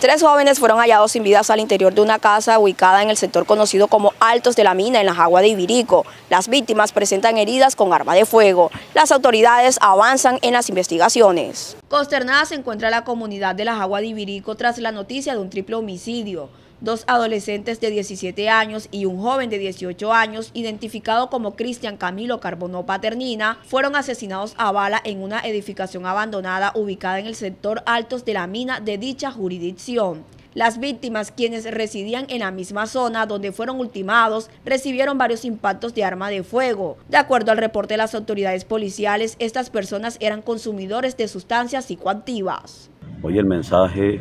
Tres jóvenes fueron hallados sin vidas al interior de una casa ubicada en el sector conocido como Altos de la Mina, en la Jagua de Ibirico. Las víctimas presentan heridas con arma de fuego. Las autoridades avanzan en las investigaciones. Consternada se encuentra la comunidad de la Jagua de Ibirico tras la noticia de un triple homicidio dos adolescentes de 17 años y un joven de 18 años, identificado como Cristian Camilo Carbonó Paternina, fueron asesinados a bala en una edificación abandonada ubicada en el sector Altos de la Mina de dicha jurisdicción. Las víctimas, quienes residían en la misma zona donde fueron ultimados, recibieron varios impactos de arma de fuego. De acuerdo al reporte de las autoridades policiales, estas personas eran consumidores de sustancias psicoactivas. Hoy el mensaje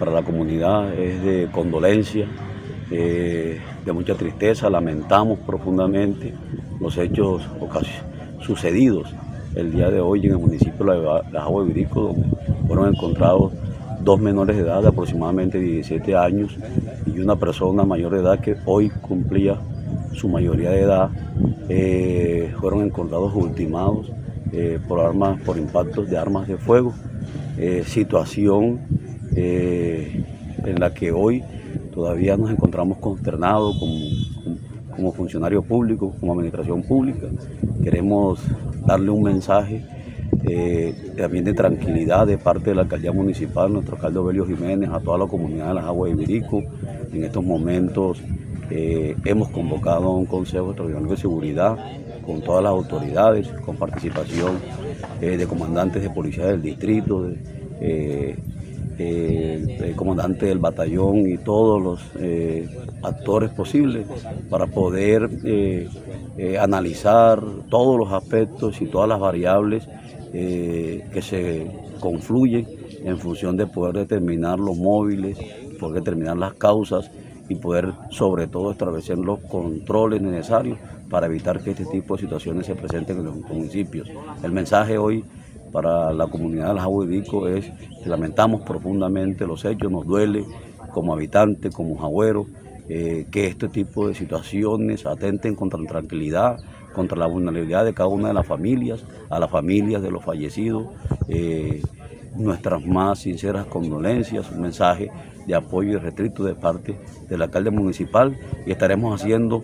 para la comunidad es de condolencia, eh, de mucha tristeza, lamentamos profundamente los hechos sucedidos el día de hoy en el municipio de La Agua de Virico, donde fueron encontrados dos menores de edad de aproximadamente 17 años y una persona mayor de edad que hoy cumplía su mayoría de edad, eh, fueron encontrados ultimados eh, por armas, por impactos de armas de fuego, situación eh, en la que hoy todavía nos encontramos consternados como, funcionarios públicos, como administración pública. Queremos darle un mensaje eh, también de tranquilidad de parte de la alcaldía municipal, nuestro alcalde Obelio Jiménez, a toda la comunidad de las aguas de Ibirico. En estos momentos eh, hemos convocado un consejo extraordinario de seguridad con todas las autoridades, con participación de comandantes de policía del distrito, de, el comandante del batallón y todos los eh, actores posibles para poder eh, eh, analizar todos los aspectos y todas las variables que se confluyen en función de poder determinar los móviles, poder determinar las causas y poder sobre todo establecer los controles necesarios para evitar que este tipo de situaciones se presenten en los municipios. El mensaje hoy para la comunidad de las aguas de Vico es que lamentamos profundamente los hechos, nos duele como habitantes, como jagüeros, eh, que este tipo de situaciones atenten contra la tranquilidad, contra la vulnerabilidad de cada una de las familias, a las familias de los fallecidos. Eh, nuestras más sinceras condolencias, un mensaje de apoyo y restrito de parte del alcalde municipal y estaremos haciendo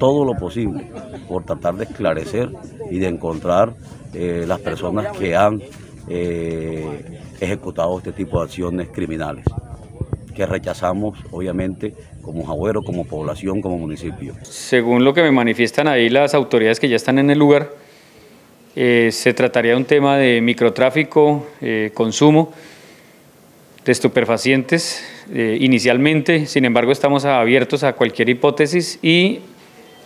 todo lo posible por tratar de esclarecer y de encontrar eh, las personas que han eh, ejecutado este tipo de acciones criminales, que rechazamos obviamente como Jagüero, como población, como municipio. Según lo que me manifiestan ahí las autoridades que ya están en el lugar, eh, se trataría de un tema de microtráfico, consumo de estupefacientes inicialmente, sin embargo estamos abiertos a cualquier hipótesis y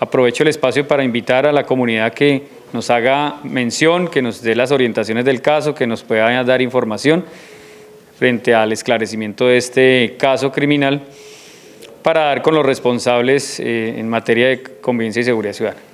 Aprovecho el espacio para invitar a la comunidad que nos haga mención, que nos dé las orientaciones del caso, que nos pueda dar información frente al esclarecimiento de este caso criminal para dar con los responsables eh, en materia de convivencia y seguridad ciudadana.